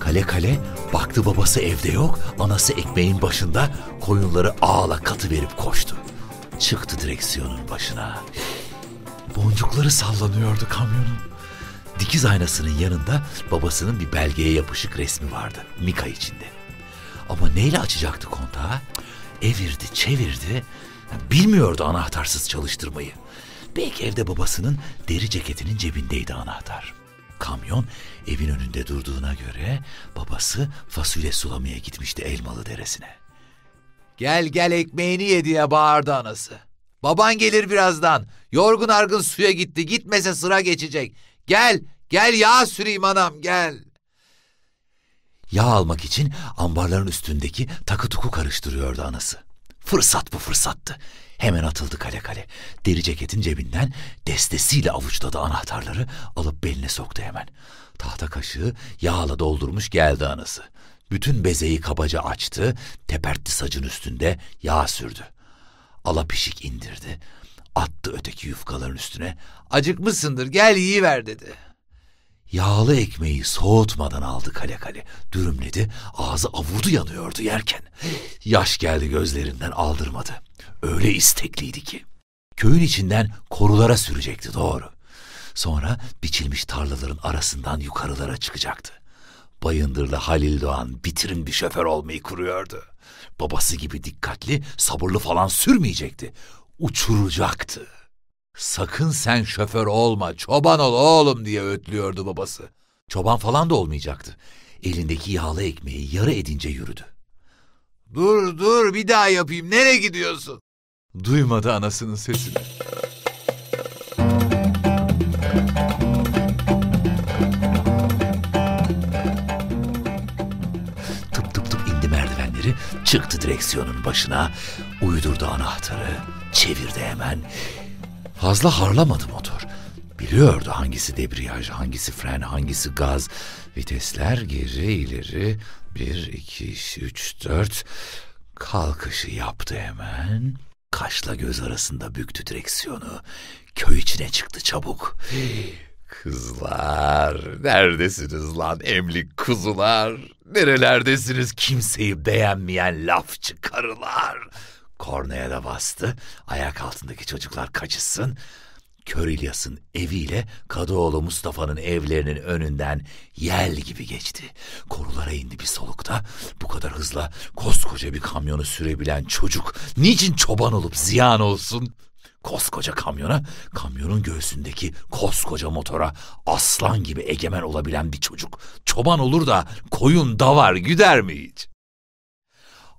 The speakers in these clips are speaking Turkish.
Kale kale baktı babası evde yok, anası ekmeğin başında koyunları ağla katı verip koştu. Çıktı direksiyonun başına. Boncukları sallanıyordu kamyonun. Dikiz aynasının yanında babasının bir belgeye yapışık resmi vardı. Mika içinde. Ama neyle açacaktı kontağı? Evirdi, çevirdi. Bilmiyordu anahtarsız çalıştırmayı. Belki evde babasının deri ceketinin cebindeydi anahtar. Kamyon evin önünde durduğuna göre babası fasulye sulamaya gitmişti Elmalı Deresi'ne. Gel gel ekmeğini ye diye bağırdı anası. Baban gelir birazdan. Yorgun argın suya gitti. Gitmese sıra geçecek. Gel, gel yağ süreyim anam gel. Yağ almak için ambarların üstündeki takı tuku karıştırıyordu anası. Fırsat bu fırsattı. Hemen atıldı kale kale. Deri ceketin cebinden destesiyle avuçladı anahtarları alıp beline soktu hemen. Tahta kaşığı yağla doldurmuş geldi anası. Bütün bezeyi kabaca açtı, tepertti sacın üstünde yağ sürdü. Ala pişik indirdi. Attı öteki yufkaların üstüne. Acıkmışsındır gel yiyiver dedi. Yağlı ekmeği soğutmadan aldı kale kale. Dürümledi, ağzı avurdu yanıyordu yerken. Yaş geldi gözlerinden aldırmadı. Öyle istekliydi ki. Köyün içinden korulara sürecekti doğru. Sonra biçilmiş tarlaların arasından yukarılara çıkacaktı. Bayındırlı Halil Doğan bitirin bir şoför olmayı kuruyordu. Babası gibi dikkatli, sabırlı falan sürmeyecekti. Uçuracaktı. Sakın sen şoför olma, çoban ol oğlum diye ötlüyordu babası. Çoban falan da olmayacaktı. Elindeki yağlı ekmeği yarı edince yürüdü. Dur dur bir daha yapayım nereye gidiyorsun? Duymadı anasının sesini. Tıp tıp tıp indi merdivenleri, çıktı direksiyonun başına, uydurdu anahtarı, çevirdi hemen. Fazla harlamadı motor. Biliyordu hangisi debriyaj, hangisi fren, hangisi gaz. Vitesler geri ileri. Bir, iki, üç, dört. Kalkışı yaptı hemen. Kaşla göz arasında büktü direksiyonu. Köy içine çıktı çabuk. Kızlar, neredesiniz lan emlik kuzular? Nerelerdesiniz kimseyi beğenmeyen lafçı karılar? Kornaya da bastı. Ayak altındaki çocuklar kaçışsın. Kör İlyas'ın eviyle Kadıoğlu Mustafa'nın evlerinin önünden yel gibi geçti. Korulara indi bir solukta. Bu kadar hızla koskoca bir kamyonu sürebilen çocuk niçin çoban olup ziyan olsun? Koskoca kamyona, kamyonun göğsündeki koskoca motora aslan gibi egemen olabilen bir çocuk çoban olur da koyun davar güder mi hiç?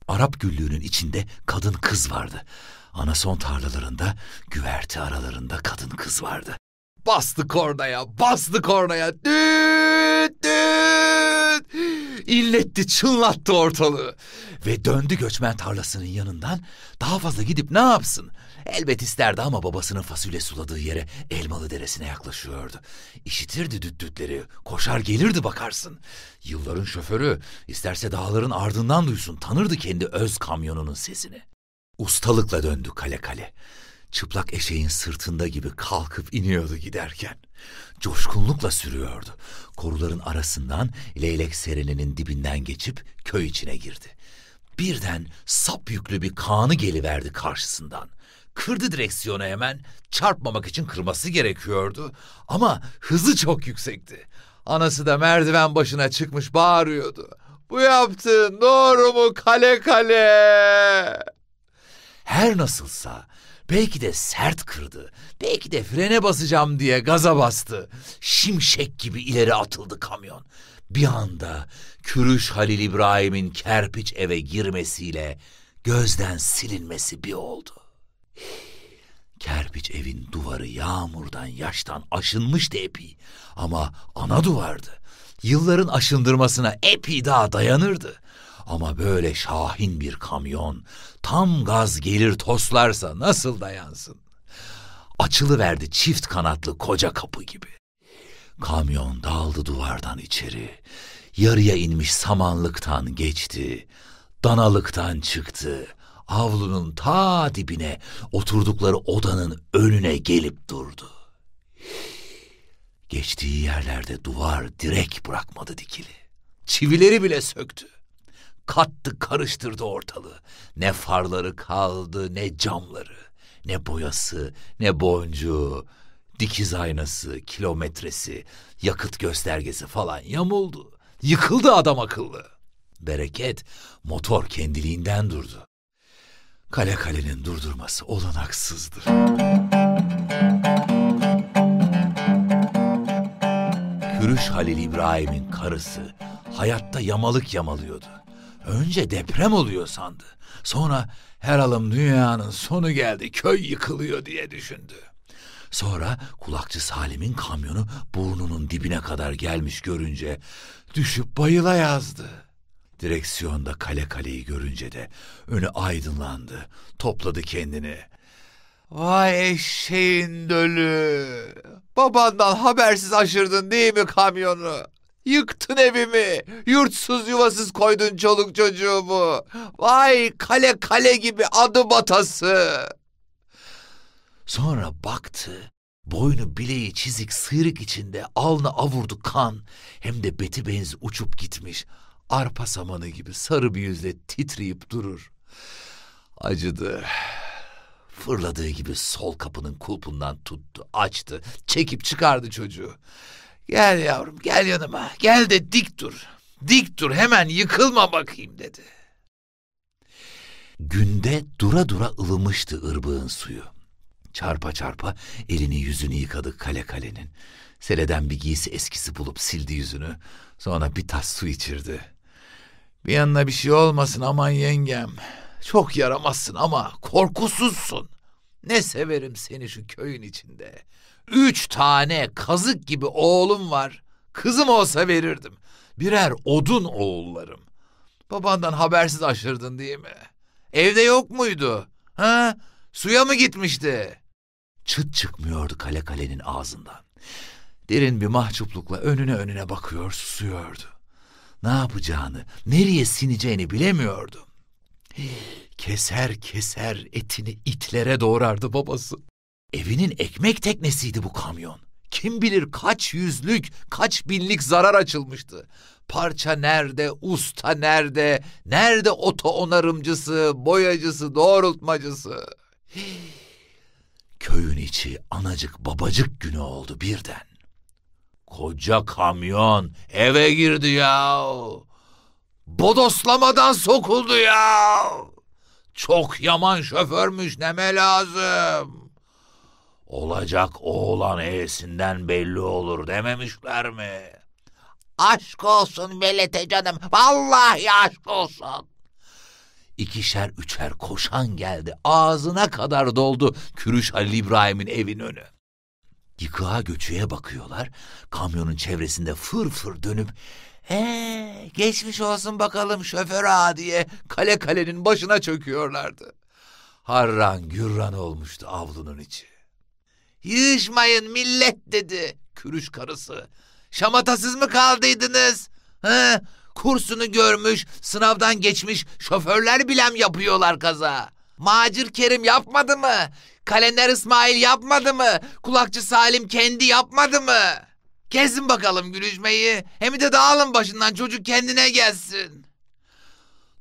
Arap güllüğünün içinde kadın kız vardı. Anason tarlalarında, güverti aralarında kadın kız vardı. Bastı kornaya, bastı kornaya. Düt düt. İlletti, çınlattı ortalığı. Ve döndü göçmen tarlasının yanından. Daha fazla gidip ne yapsın? Elbet isterdi ama babasının fasulye suladığı yere Elmalı Deresi'ne yaklaşıyordu. İşitirdi düt dütleri, koşar gelirdi bakarsın. Yılların şoförü, isterse dağların ardından duysun, tanırdı kendi öz kamyonunun sesini. Ustalıkla döndü kale kale. Çıplak eşeğin sırtında gibi kalkıp iniyordu giderken. Coşkunlukla sürüyordu. Koruların arasından leylek sereninin dibinden geçip köy içine girdi. Birden sap yüklü bir kanı geliverdi karşısından. Kırdı direksiyonu hemen. Çarpmamak için kırması gerekiyordu. Ama hızı çok yüksekti. Anası da merdiven başına çıkmış bağırıyordu. Bu yaptığın doğru mu kale kale? Her nasılsa belki de sert kırdı. Belki de frene basacağım diye gaza bastı. Şimşek gibi ileri atıldı kamyon. Bir anda Kürüş Halil İbrahim'in kerpiç eve girmesiyle gözden silinmesi bir oldu. Kerpiç evin duvarı yağmurdan, yaştan aşınmıştı epey. Ama ana duvardı. Yılların aşındırmasına epey daha dayanırdı. Ama böyle şahin bir kamyon tam gaz gelir toslarsa nasıl dayansın? Açılıverdi çift kanatlı koca kapı gibi. Kamyon daldı duvardan içeri. Yarıya inmiş samanlıktan geçti. Danalıktan çıktı. Avlunun ta dibine oturdukları odanın önüne gelip durdu. Geçtiği yerlerde duvar direk bırakmadı dikili. Çivileri bile söktü. Kattı karıştırdı ortalığı. Ne farları kaldı ne camları. Ne boyası ne boncuğu. Dikiz aynası, kilometresi, yakıt göstergesi falan yamuldu. Yıkıldı adam akıllı. Bereket motor kendiliğinden durdu. Kale kalenin durdurması olanaksızdır. Kürüş Halil İbrahim'in karısı hayatta yamalık yamalıyordu. Önce deprem oluyor sandı. Sonra her alım dünyanın sonu geldi, köy yıkılıyor diye düşündü. Sonra kulakçı Salim'in kamyonu burnunun dibine kadar gelmiş görünce düşüp bayıla yazdı. Direksiyonda kale kaleyi görünce de önü aydınlandı. Topladı kendini. Vay eşeğin dölü. Babandan habersiz aşırdın değil mi kamyonu? Yıktın evimi, yurtsuz yuvasız koydun çoluk çocuğumu. Vay kale kale gibi adı batası. Sonra baktı, boynu bileği çizik sıyrık içinde alnı avurdu kan. Hem de beti benzi uçup gitmiş. Arpa samanı gibi sarı bir yüzle titreyip durur. Acıdı. Fırladığı gibi sol kapının kulpundan tuttu, açtı, çekip çıkardı çocuğu. Gel yavrum, gel yanıma, gel de dik dur. Dik dur, hemen yıkılma bakayım dedi. Günde dura dura ılımıştı ırbığın suyu. Çarpa çarpa elini yüzünü yıkadı kale kalenin. Seleden bir giysi eskisi bulup sildi yüzünü. Sonra bir tas su içirdi. Bir yanına bir şey olmasın aman yengem. Çok yaramazsın ama korkusuzsun. Ne severim seni şu köyün içinde. Üç tane kazık gibi oğlum var. Kızım olsa verirdim. Birer odun oğullarım. Babandan habersiz aşırdın değil mi? Evde yok muydu? Ha? Suya mı gitmişti? Çıt çıkmıyordu kale kalenin ağzından. Derin bir mahcuplukla önüne önüne bakıyor, susuyordu. Ne yapacağını, nereye sineceğini bilemiyordu. Keser keser etini itlere doğrardı babası. Evinin ekmek teknesiydi bu kamyon. Kim bilir kaç yüzlük, kaç binlik zarar açılmıştı. Parça nerede, usta nerede, nerede oto onarımcısı, boyacısı, doğrultmacısı. Köyün içi anacık babacık günü oldu birden. Koca kamyon eve girdi ya. Bodoslamadan sokuldu ya. Çok yaman şoförmüş neme lazım. Olacak oğlan e'sinden belli olur dememişler mi? Aşk olsun Melete canım. Vallahi aşk olsun. İkişer üçer koşan geldi. Ağzına kadar doldu Kürüş Halil İbrahim'in evin önü. Yıkığa göçüğe bakıyorlar. Kamyonun çevresinde fır fır dönüp ee, geçmiş olsun bakalım şoför ağa diye kale kalenin başına çöküyorlardı. Harran gürran olmuştu avlunun içi. Yığışmayın millet dedi kürüş karısı. Şamatasız mı kaldıydınız? He, kursunu görmüş, sınavdan geçmiş şoförler bilem yapıyorlar kaza. Macir Kerim yapmadı mı? Kalender İsmail yapmadı mı? Kulakçı Salim kendi yapmadı mı? Kesin bakalım gülüşmeyi. Hem de dağılın başından çocuk kendine gelsin.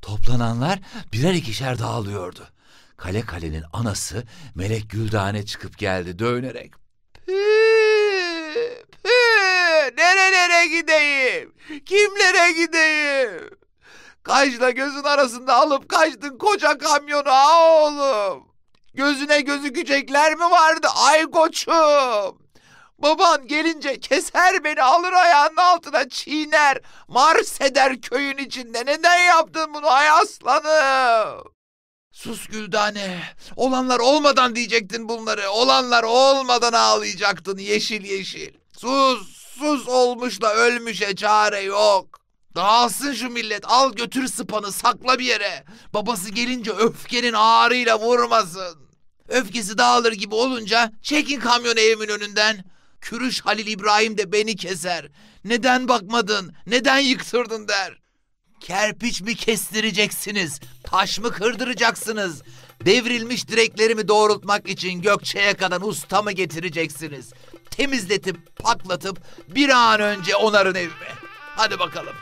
Toplananlar birer ikişer dağılıyordu. Kale kalenin anası Melek Güldane çıkıp geldi dönerek. Pü, pü, nerelere gideyim? Kimlere gideyim? Kaşla gözün arasında alıp kaçtın koca kamyonu ha oğlum. Gözüne gözükecekler mi vardı ay koçum? Baban gelince keser beni alır ayağının altına çiğner. Mars eder köyün içinde. Neden yaptın bunu ay aslanım? Sus Güldane. Olanlar olmadan diyecektin bunları. Olanlar olmadan ağlayacaktın yeşil yeşil. Sus, sus olmuşla ölmüşe çare yok. Dağılsın şu millet. Al götür sıpanı sakla bir yere. Babası gelince öfkenin ağrıyla vurmasın. Öfkesi dağılır gibi olunca çekin kamyonu evimin önünden. Kürüş Halil İbrahim de beni keser. Neden bakmadın, neden yıktırdın der. Kerpiç mi kestireceksiniz, taş mı kırdıracaksınız? Devrilmiş direklerimi doğrultmak için Gökçe'ye kadar usta mı getireceksiniz? Temizletip, paklatıp bir an önce onarın evime. Hadi bakalım.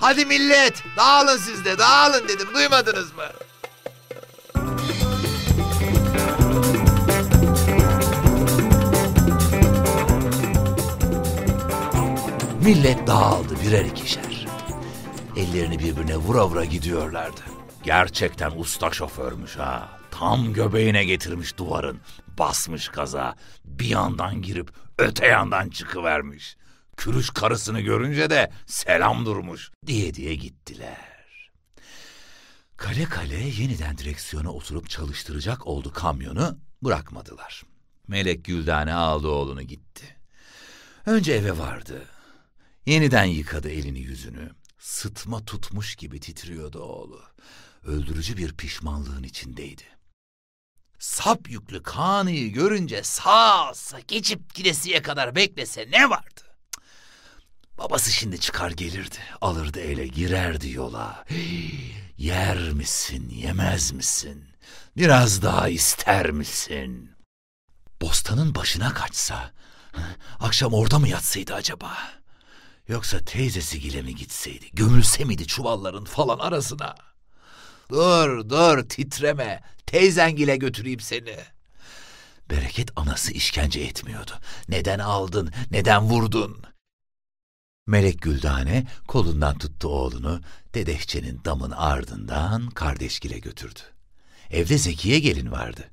Hadi millet, dağılın siz de, dağılın dedim, duymadınız mı? Millet dağıldı birer ikişer. Ellerini birbirine vura vura gidiyorlardı. Gerçekten usta şoförmüş ha. Tam göbeğine getirmiş duvarın. Basmış kaza. Bir yandan girip öte yandan çıkıvermiş. Kürüş karısını görünce de selam durmuş diye diye gittiler. Kale kale yeniden direksiyona oturup çalıştıracak oldu kamyonu bırakmadılar. Melek Güldane aldı oğlunu gitti. Önce eve vardı. Yeniden yıkadı elini yüzünü. Sıtma tutmuş gibi titriyordu oğlu. Öldürücü bir pişmanlığın içindeydi. Sap yüklü Kaan'ı görünce sağ olsa geçip gidesiye kadar beklese ne vardı? Babası şimdi çıkar gelirdi, alırdı ele girerdi yola. Yer misin, yemez misin? Biraz daha ister misin? Bostanın başına kaçsa, akşam orada mı yatsaydı acaba? Yoksa teyzesi gile mi gitseydi? Gömülse miydi çuvalların falan arasına? Dur dur titreme. Teyzengile götüreyim seni. Bereket anası işkence etmiyordu. Neden aldın, neden vurdun? Melek Güldane kolundan tuttu oğlunu, dedehçenin damın ardından kardeşgile götürdü. Evde Zekiye gelin vardı.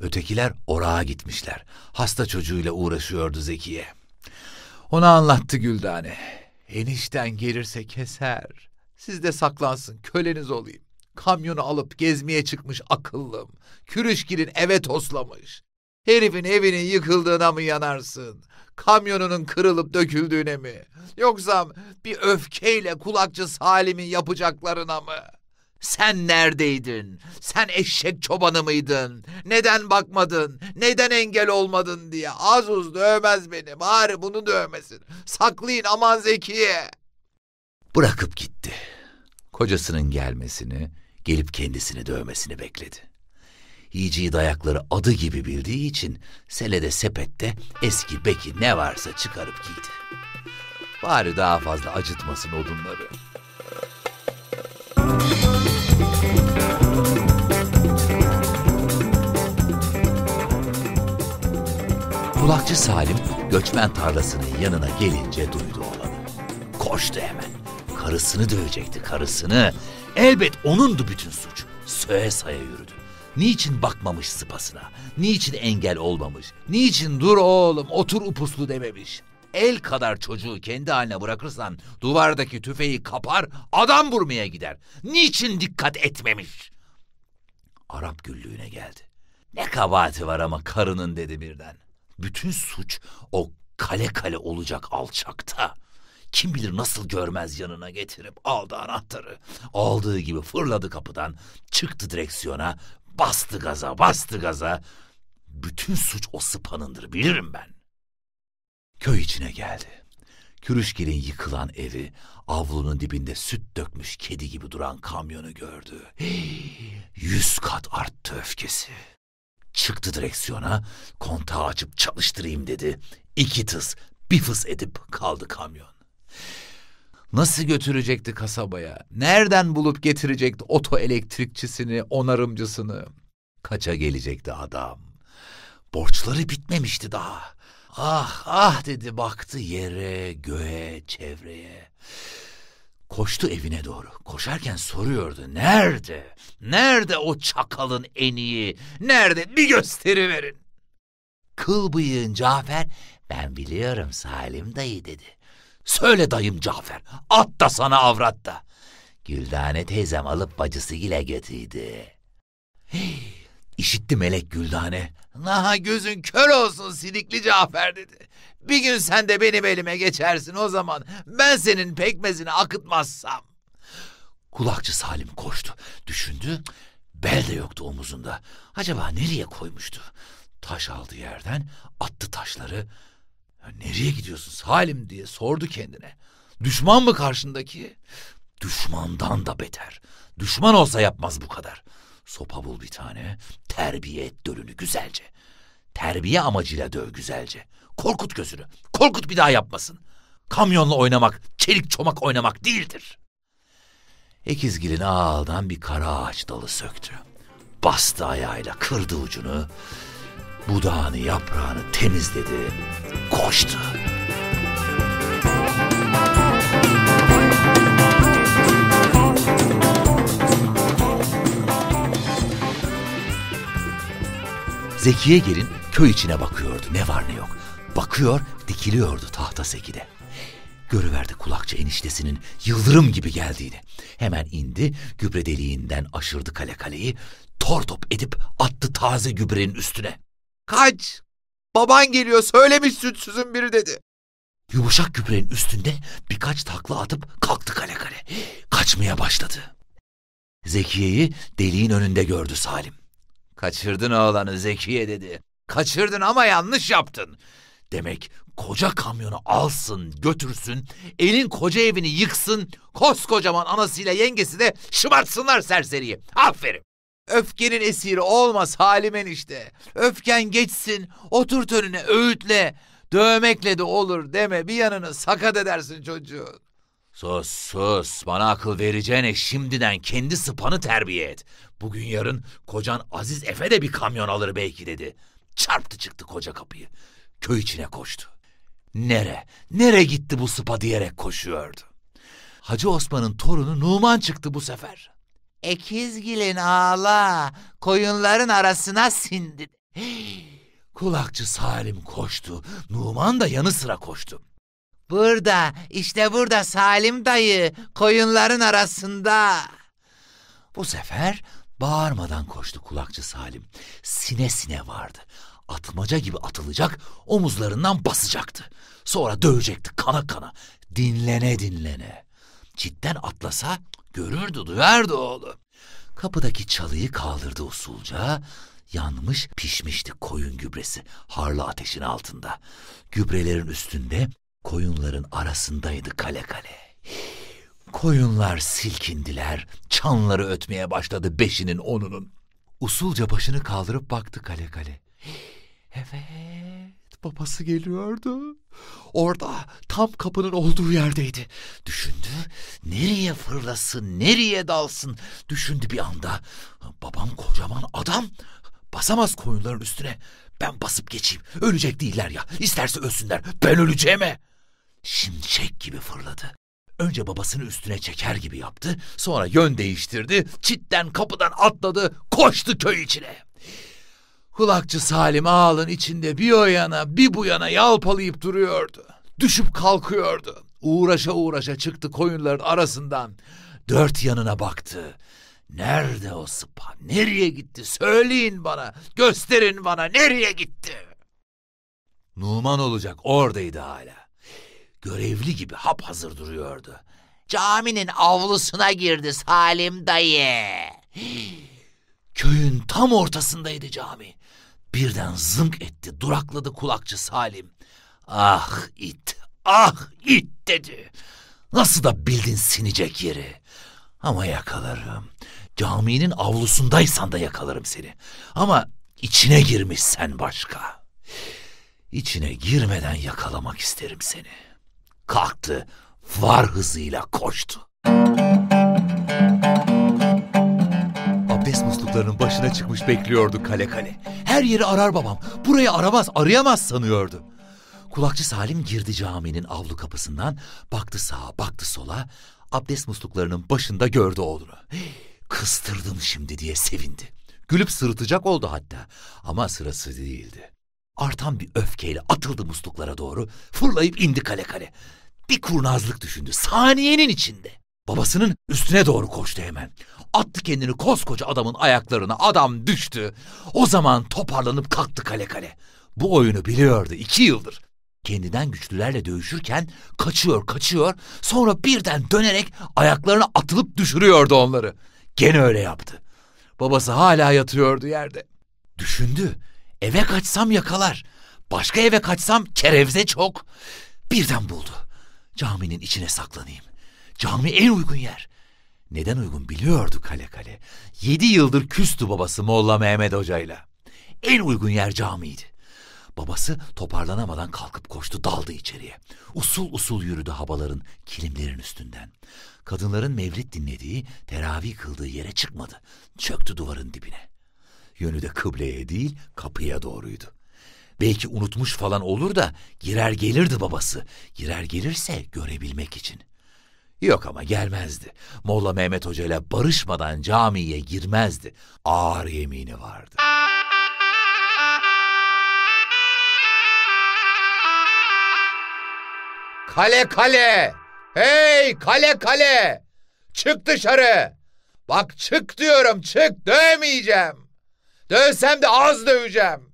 Ötekiler orağa gitmişler. Hasta çocuğuyla uğraşıyordu Zekiye. Ona anlattı Güldane. Enişten gelirse keser. Siz de saklansın, köleniz olayım. Kamyonu alıp gezmeye çıkmış akıllım. Kürüşgil'in eve toslamış. Herifin evinin yıkıldığına mı yanarsın? Kamyonunun kırılıp döküldüğüne mi? Yoksa bir öfkeyle kulakçı Salim'in yapacaklarına mı? Sen neredeydin? Sen eşek çobanı mıydın? Neden bakmadın? Neden engel olmadın diye. Az uz dövmez beni. Bari bunu dövmesin. Saklayın aman Zekiye. Bırakıp gitti. Kocasının gelmesini, gelip kendisini dövmesini bekledi. Yiyeceği dayakları adı gibi bildiği için selede sepette eski beki ne varsa çıkarıp giydi. Bari daha fazla acıtmasın odunları. Kulakçı Salim göçmen tarlasının yanına gelince duydu olanı. Koştu hemen. Karısını dövecekti karısını. Elbet onundu bütün suç. Söğe saya yürüdü. Niçin bakmamış sıpasına? Niçin engel olmamış? Niçin dur oğlum otur upuslu dememiş? El kadar çocuğu kendi haline bırakırsan duvardaki tüfeği kapar adam vurmaya gider. Niçin dikkat etmemiş? Arap güllüğüne geldi. Ne kabahati var ama karının dedi birden. Bütün suç o kale kale olacak alçakta. Kim bilir nasıl görmez yanına getirip aldı anahtarı. Aldığı gibi fırladı kapıdan, çıktı direksiyona, bastı gaza, bastı gaza. Bütün suç o sıpanındır bilirim ben. Köy içine geldi. Kürüşgil'in yıkılan evi, avlunun dibinde süt dökmüş kedi gibi duran kamyonu gördü. Yüz kat arttı öfkesi. Çıktı direksiyona, kontağı açıp çalıştırayım dedi. İki tıs, bir fıs edip kaldı kamyon. Nasıl götürecekti kasabaya? Nereden bulup getirecekti oto elektrikçisini, onarımcısını? Kaça gelecekti adam? Borçları bitmemişti daha. Ah ah dedi baktı yere, göğe, çevreye. Koştu evine doğru. Koşarken soruyordu. Nerede? Nerede o çakalın eniği? Nerede? Bir gösteri verin. Kıl bıyığın Cafer, ben biliyorum Salim dayı dedi. Söyle dayım Cafer, at da sana avrat da. Güldane teyzem alıp bacısıyla götürdü. Hey, işitti melek Güldane. Naha gözün kör olsun silikli Cafer dedi. Bir gün sen de benim elime geçersin o zaman. Ben senin pekmezini akıtmazsam. Kulakçı Salim koştu. Düşündü. Bel de yoktu omuzunda. Acaba nereye koymuştu? Taş aldı yerden, attı taşları. Nereye gidiyorsun Salim diye sordu kendine. Düşman mı karşındaki? Düşmandan da beter. Düşman olsa yapmaz bu kadar. Sopa bul bir tane, terbiye et dölünü güzelce. Terbiye amacıyla döv güzelce. Korkut gözünü, korkut bir daha yapmasın. Kamyonla oynamak, çelik çomak oynamak değildir. Ekizgil'in ağaldan bir kara ağaç dalı söktü. Bastı ayağıyla, kırdı ucunu. Budağını, yaprağını temizledi, koştu. Zekiye gelin köy içine bakıyordu ne var ne yok. Bakıyor dikiliyordu tahta sekide. Görüverdi kulakçı eniştesinin yıldırım gibi geldiğini. Hemen indi gübre deliğinden aşırdı kale kaleyi. Tor top edip attı taze gübrenin üstüne. Kaç! Baban geliyor söylemiş sütsüzün biri dedi. Yumuşak gübrenin üstünde birkaç takla atıp kalktı kale kale. Kaçmaya başladı. Zekiye'yi deliğin önünde gördü Salim. Kaçırdın oğlanı Zekiye dedi. Kaçırdın ama yanlış yaptın. Demek koca kamyonu alsın, götürsün, elin koca evini yıksın, koskocaman anasıyla yengesi de şımartsınlar serseriyi. Aferin. Öfkenin esiri olmaz Halim enişte. Öfken geçsin, oturt önüne öğütle. Dövmekle de olur deme bir yanını sakat edersin çocuğun. Sus sus bana akıl vereceğine şimdiden kendi sıpanı terbiye et. Bugün yarın kocan Aziz Efe de bir kamyon alır belki dedi. Çarptı çıktı koca kapıyı. Köy içine koştu. Nere, nere gitti bu sıpa diyerek koşuyordu. Hacı Osman'ın torunu Numan çıktı bu sefer. Ekizgilin ağla, koyunların arasına sindi. Kulakçı Salim koştu, Numan da yanı sıra koştu. Burada, işte burada Salim dayı, koyunların arasında. Bu sefer bağırmadan koştu kulakçı Salim. Sine sine vardı. Atmaca gibi atılacak, omuzlarından basacaktı. Sonra dövecekti kana kana, dinlene dinlene. Cidden atlasa görürdü, duyardı oğlu. Kapıdaki çalıyı kaldırdı usulca. Yanmış pişmişti koyun gübresi harlı ateşin altında. Gübrelerin üstünde koyunların arasındaydı kale kale. Koyunlar silkindiler, çanları ötmeye başladı beşinin onunun. Usulca başını kaldırıp baktı kale kale. Evet, babası geliyordu. Orada tam kapının olduğu yerdeydi. Düşündü, nereye fırlasın, nereye dalsın. Düşündü bir anda. Babam kocaman adam, basamaz koyunların üstüne. Ben basıp geçeyim, ölecek değiller ya. İsterse ölsünler, ben öleceğime. Şimşek gibi fırladı. Önce babasını üstüne çeker gibi yaptı. Sonra yön değiştirdi. Çitten kapıdan atladı. Koştu köy içine. Kulakçı Salim ağalın içinde bir o yana bir bu yana yalpalayıp duruyordu. Düşüp kalkıyordu. Uğraşa uğraşa çıktı koyunların arasından. Dört yanına baktı. Nerede o sıpa? Nereye gitti? Söyleyin bana. Gösterin bana. Nereye gitti? Numan olacak oradaydı hala görevli gibi hap hazır duruyordu. Caminin avlusuna girdi Salim dayı. Köyün tam ortasındaydı cami. Birden zınk etti, durakladı kulakçı Salim. Ah it, ah it dedi. Nasıl da bildin sinecek yeri. Ama yakalarım. Caminin avlusundaysan da yakalarım seni. Ama içine girmişsen başka. İçine girmeden yakalamak isterim seni kalktı, var hızıyla koştu. Abdest musluklarının başına çıkmış bekliyordu kale kale. Her yeri arar babam, burayı aramaz, arayamaz sanıyordu. Kulakçı Salim girdi caminin avlu kapısından, baktı sağa, baktı sola. Abdest musluklarının başında gördü oğlunu. Kıstırdım şimdi diye sevindi. Gülüp sırıtacak oldu hatta ama sırası değildi. Artan bir öfkeyle atıldı musluklara doğru, fırlayıp indi kale kale. Bir kurnazlık düşündü saniyenin içinde. Babasının üstüne doğru koştu hemen. Attı kendini koskoca adamın ayaklarına. Adam düştü. O zaman toparlanıp kalktı kale kale. Bu oyunu biliyordu iki yıldır. Kendinden güçlülerle dövüşürken kaçıyor kaçıyor. Sonra birden dönerek ayaklarına atılıp düşürüyordu onları. Gene öyle yaptı. Babası hala yatıyordu yerde. Düşündü. Eve kaçsam yakalar. Başka eve kaçsam kerevze çok. Birden buldu. Caminin içine saklanayım. Cami en uygun yer. Neden uygun biliyordu kale kale. Yedi yıldır küstü babası Molla Mehmet Hoca'yla. En uygun yer camiydi. Babası toparlanamadan kalkıp koştu daldı içeriye. Usul usul yürüdü habaların kilimlerin üstünden. Kadınların mevlid dinlediği, teravih kıldığı yere çıkmadı. Çöktü duvarın dibine. Yönü de kıbleye değil kapıya doğruydu. Belki unutmuş falan olur da girer gelirdi babası. Girer gelirse görebilmek için. Yok ama gelmezdi. Molla Mehmet Hoca ile barışmadan camiye girmezdi. Ağır yemini vardı. Kale kale! Hey kale kale! Çık dışarı! Bak çık diyorum çık dövmeyeceğim. Dövsem de az döveceğim.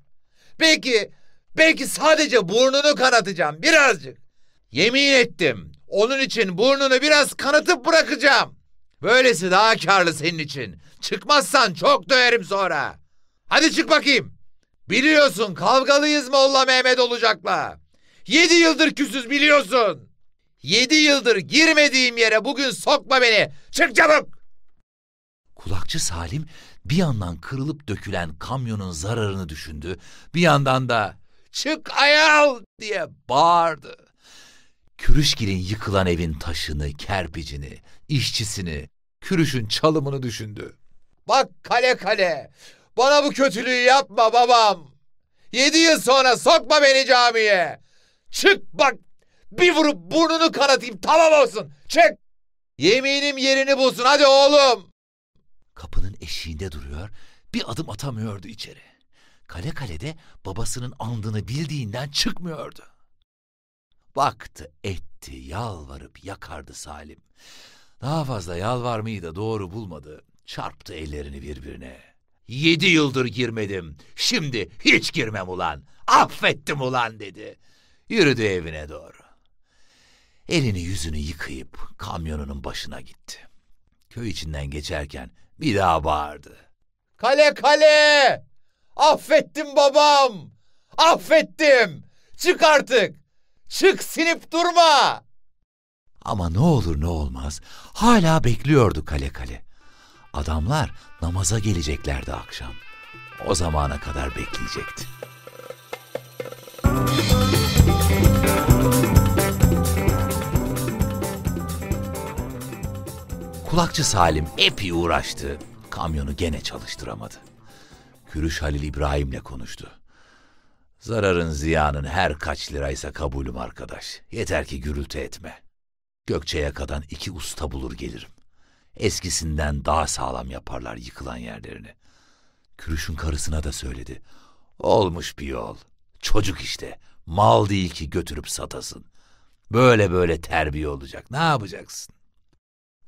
Belki, belki sadece burnunu kanatacağım birazcık. Yemin ettim. Onun için burnunu biraz kanatıp bırakacağım. Böylesi daha karlı senin için. Çıkmazsan çok döverim sonra. Hadi çık bakayım. Biliyorsun kavgalıyız Molla Mehmet olacakla. Yedi yıldır küsüz biliyorsun. Yedi yıldır girmediğim yere bugün sokma beni. Çık çabuk. Kulakçı Salim bir yandan kırılıp dökülen kamyonun zararını düşündü. Bir yandan da Çık ayal diye bağırdı. Kürüşgil'in yıkılan evin taşını, kerpicini, işçisini, kürüşün çalımını düşündü. Bak kale kale. Bana bu kötülüğü yapma babam. Yedi yıl sonra sokma beni camiye. Çık bak. Bir vurup burnunu kanatayım tamam olsun. Çık. Yeminim yerini bulsun hadi oğlum. Kapının eşiğinde duruyor, bir adım atamıyordu içeri. Kale kalede babasının andığını bildiğinden çıkmıyordu. Baktı etti, yalvarıp yakardı Salim. Daha fazla yalvarmayı da doğru bulmadı. Çarptı ellerini birbirine. Yedi yıldır girmedim, şimdi hiç girmem ulan. Affettim ulan dedi. Yürüdü evine doğru. Elini yüzünü yıkayıp kamyonunun başına gitti. Köy içinden geçerken bir daha bağırdı. Kale kale. Affettim babam. Affettim. Çık artık. Çık sinip durma. Ama ne olur ne olmaz hala bekliyordu kale kale. Adamlar namaza geleceklerdi akşam. O zamana kadar bekleyecekti. Kulakçı Salim epey uğraştı. Kamyonu gene çalıştıramadı. Kürüş Halil İbrahim'le konuştu. Zararın ziyanın her kaç liraysa kabulüm arkadaş. Yeter ki gürültü etme. Gökçeyaka'dan iki usta bulur gelirim. Eskisinden daha sağlam yaparlar yıkılan yerlerini. Kürüş'ün karısına da söyledi. Olmuş bir yol. Çocuk işte. Mal değil ki götürüp satasın. Böyle böyle terbiye olacak. Ne yapacaksın?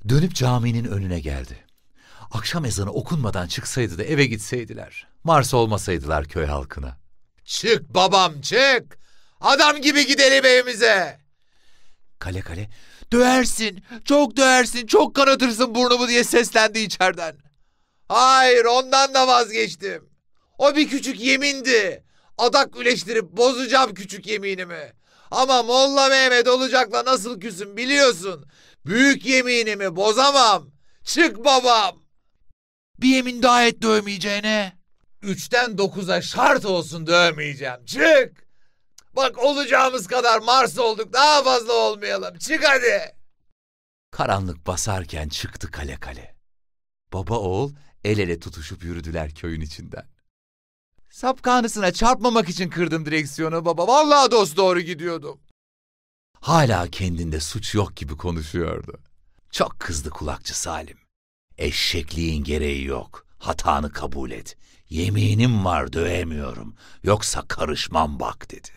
Dönüp caminin önüne geldi. Akşam ezanı okunmadan çıksaydı da eve gitseydiler. Mars olmasaydılar köy halkına. Çık babam çık. Adam gibi gidelim evimize. Kale kale döversin, çok döversin, çok kanatırsın burnumu diye seslendi içeriden. Hayır ondan da vazgeçtim. O bir küçük yemindi. Adak üleştirip bozacağım küçük yeminimi. Ama Molla Mehmet olacakla nasıl küsüm biliyorsun. Büyük yeminimi bozamam. Çık babam. Bir yemin daha et dövmeyeceğine. Üçten dokuza şart olsun dövmeyeceğim. Çık. Bak olacağımız kadar Mars olduk. Daha fazla olmayalım. Çık hadi. Karanlık basarken çıktı kale kale. Baba oğul el ele tutuşup yürüdüler köyün içinden. Sapkanısına çarpmamak için kırdım direksiyonu baba. Vallahi dost doğru gidiyordum. Hala kendinde suç yok gibi konuşuyordu. Çok kızdı kulakçı Salim. Eşekliğin gereği yok. Hatanı kabul et. Yeminim var dövemiyorum. Yoksa karışmam bak dedi.